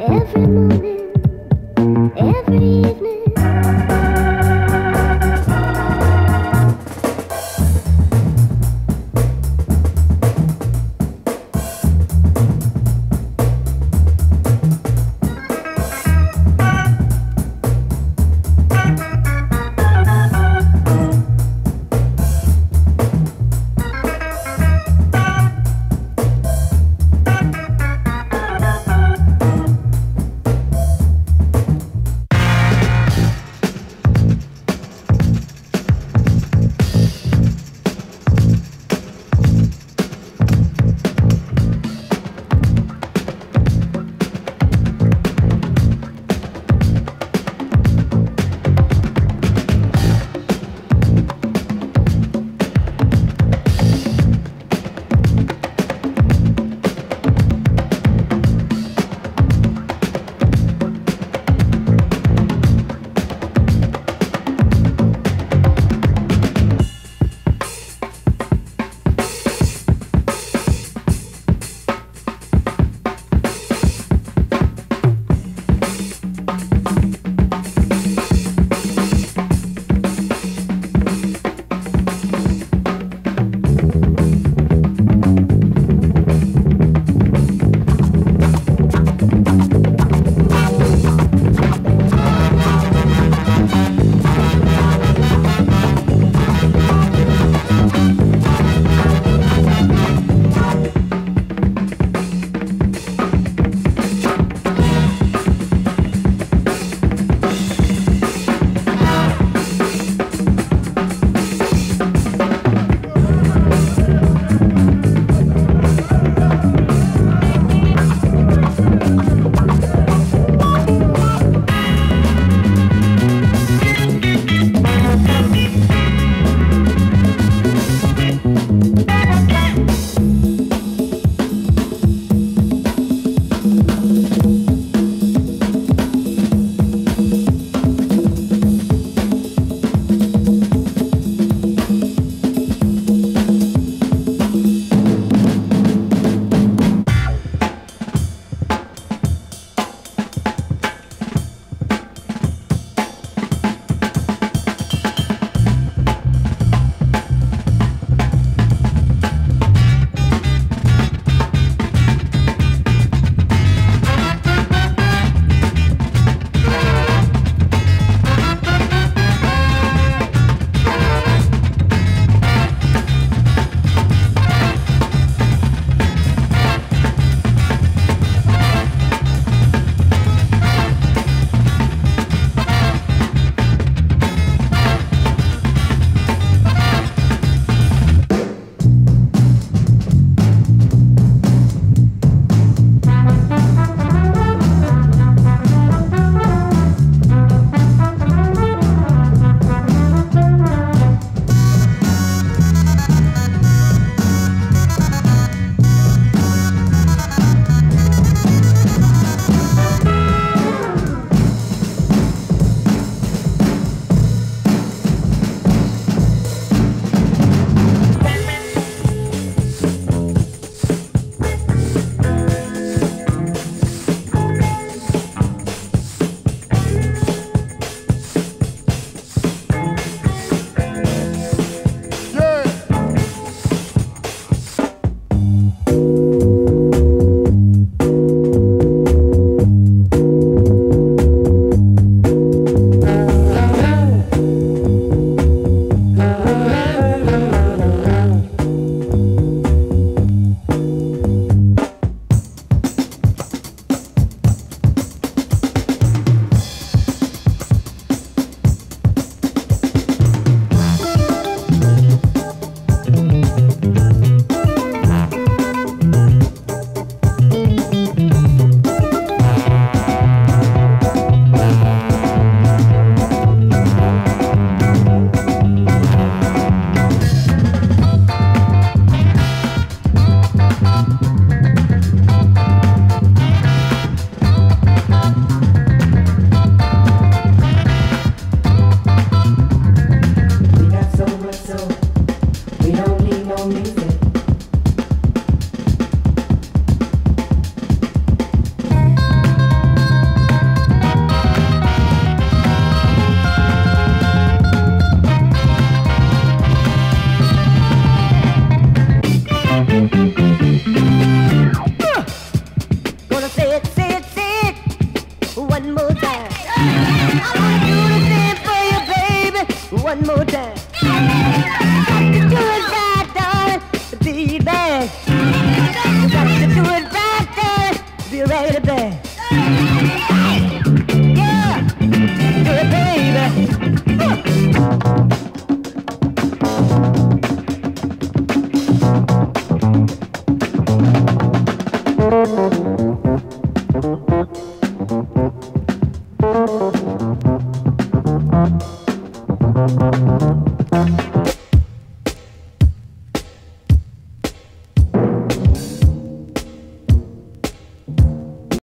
Every morning. One more time. Got to do it right, darling, be back. Got to do it right, darling, be ready back. Yeah, do it, baby.